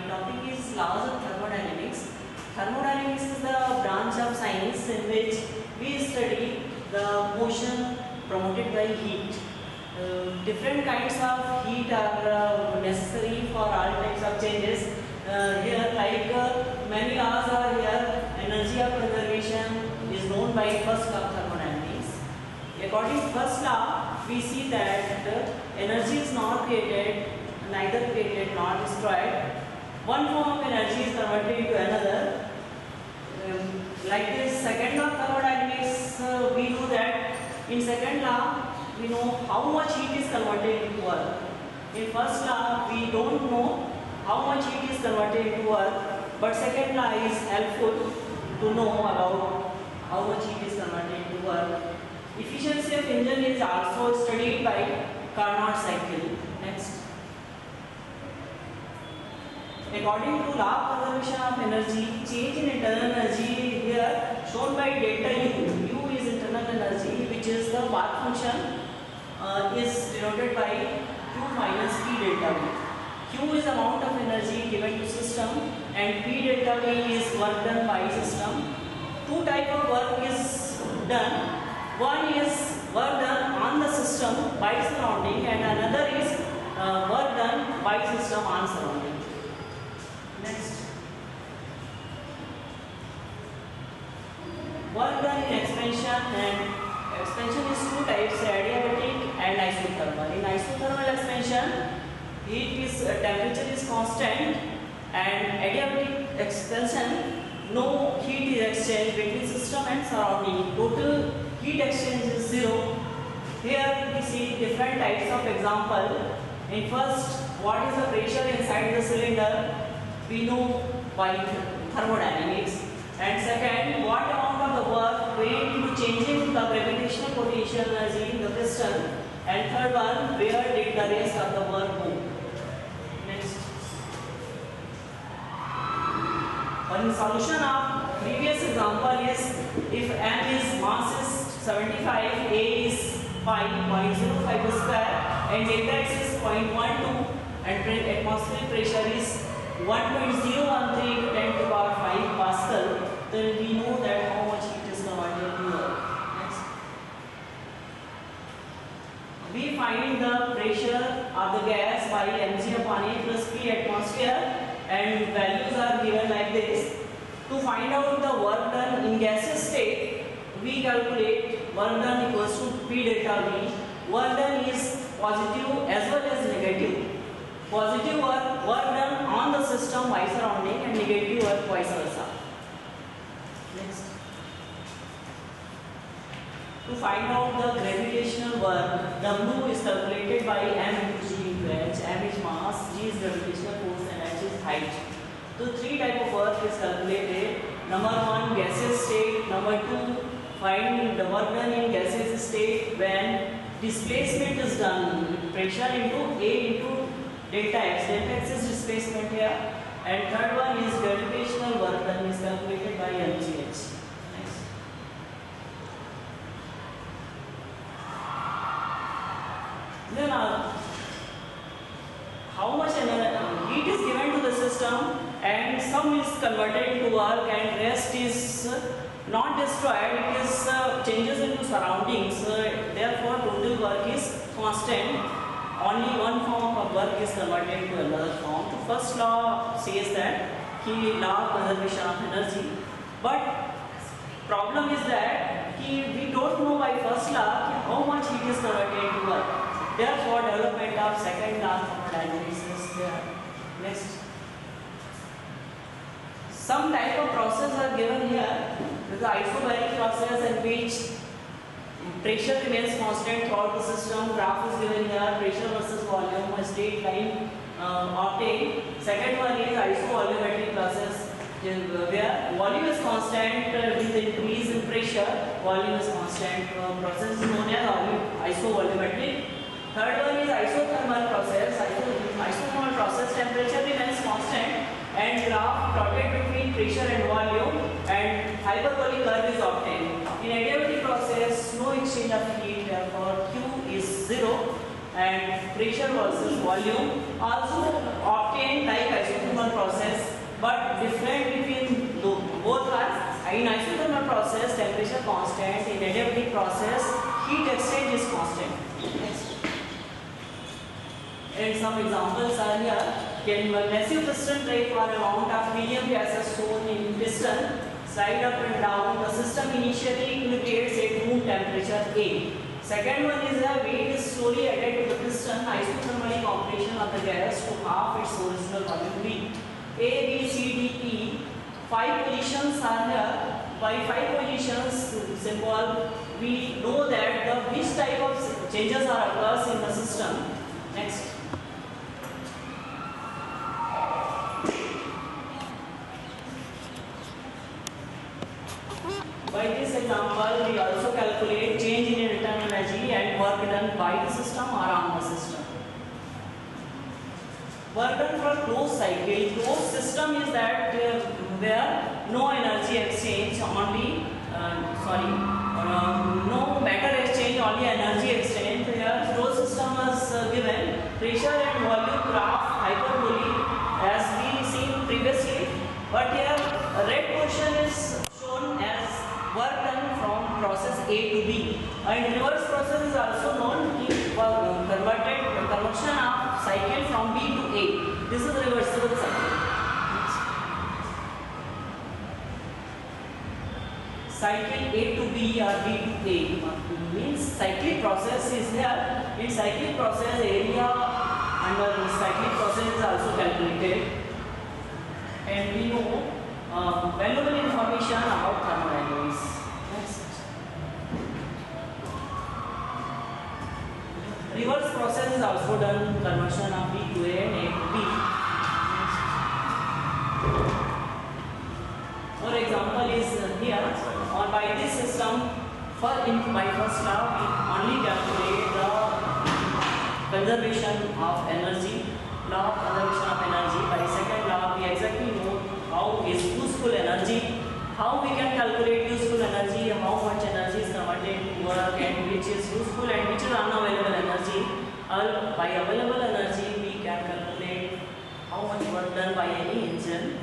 My topic is laws of thermodynamics. Thermodynamics is the branch of science in which we study the motion promoted by heat. Uh, different kinds of heat are uh, necessary for all types of changes. Uh, here, like uh, many laws are here, energy of conservation is known by first law of thermodynamics. According to first law, we see that energy is not created, neither created nor destroyed. One form of energy is converted into another. Um, like this second law of thermodynamics, uh, we know that in second law, we know how much heat is converted into work. In first law, we don't know how much heat is converted into work, but second law is helpful to know about how much heat is converted into work. Efficiency of engine is also studied by Carnot cycle. Next. According to law of conservation of energy, change in internal energy here shown by delta U. U is internal energy which is the work function uh, is denoted by Q minus P delta V. Q is amount of energy given to system and P delta V is work done by system. Two type of work is done. One is work done on the system by surrounding and another is uh, work done by system on surrounding. Next. Work done in expansion and expansion is two types adiabatic and isothermal. In isothermal expansion, heat is uh, temperature is constant and adiabatic expansion no heat is exchanged between system and surrounding. Total heat exchange is zero. Here we see different types of example. In first, what is the pressure inside the cylinder? We know by thermodynamics. And second, what amount of the work went into changing the gravitational potential energy in the piston. And third one, where did the rest of the work go? Next. One solution of previous example is if m is mass is 75, a is 5.05 square and delta x is 0.12 and atmospheric pressure is 1.013 into 10 to the power 5 Pascal, then we know that how much heat is converted into work. Next. We find the pressure of the gas by mg upon a plus p atmosphere and values are given like this. To find out the work done in gaseous state, we calculate work done equals to P delta V. Work done is positive as well as negative. Positive work, work done on the system by surrounding and negative work vice versa. Next. To find out the gravitational work, W is calculated by M into G into H. M is mass, G is gravitational force and H is height. So three type of work is calculated. Number one, gaseous state. Number two, find the work done in gaseous state when displacement is done. Pressure into A into delta x. Delta x is displacement here. And third one is gravitational work done is calculated by. Next. Then uh, how much uh, heat is given to the system and some is converted into work and rest is uh, not destroyed, it is uh, changes into surroundings. Uh, therefore, total work is constant. Only one form of work is converted into another form. The first law says that he law conservation of energy. But problem is that he, we don't know by first law how much heat is converted into work. Therefore, development of second law thermodynamics is there. Next. Some type of process are given here. This is the isobaric process in which pressure remains constant throughout the system. Graph is given here. Pressure versus volume, a straight line uh, obtained. Second one is isovolumetric process where volume is constant uh, with increase in pressure. Volume is constant. Uh, process is known as isovolumetric. Third one is isothermal process. Iso isothermal process temperature remains constant and graph plotted between pressure and volume and hyperbolic curve is obtained. In adiabatic process, no exchange of heat, therefore Q is zero and pressure versus volume. Also obtained like isothermal process but different between both are. In isothermal process temperature constant. In adiabatic process heat exchange is constant. And some examples are here. Can massive piston tray for amount of helium gases shown in piston slide up and down the system initially equilibrates at room temperature A Second one is the weight is slowly added to the piston isothermally compression of the gas to half its original volume. A, B, C, D, E. Five positions are here. By five positions symbol, we know that the which type of changes are occurs in the system. Next. By this example, we also calculate change in internal energy and work done by the system or on the system. Work done for closed cycle. Closed system is that uh, where no energy exchange, only uh, sorry, uh, no matter exchange, only energy exchange. Here, closed system is uh, given pressure and volume graph hyperbole as we seen previously. But here, red portion is shown as work done from process A to B and reverse process is also known uh, converted conversion of cycle from B to A. This is reversible cycle. Cycle A to B or B to A means cyclic process is here. In cyclic process area under cyclic process is also calculated and we know uh, valuable information about thermodynamics. Reverse process is also done conversion of B to A and A to B. For example is uh, here or by this system for in by first law we only calculate the conservation of energy law of conservation of energy by second law we exactly know how is useful energy how we can calculate useful energy 珍贵嘅呢件展。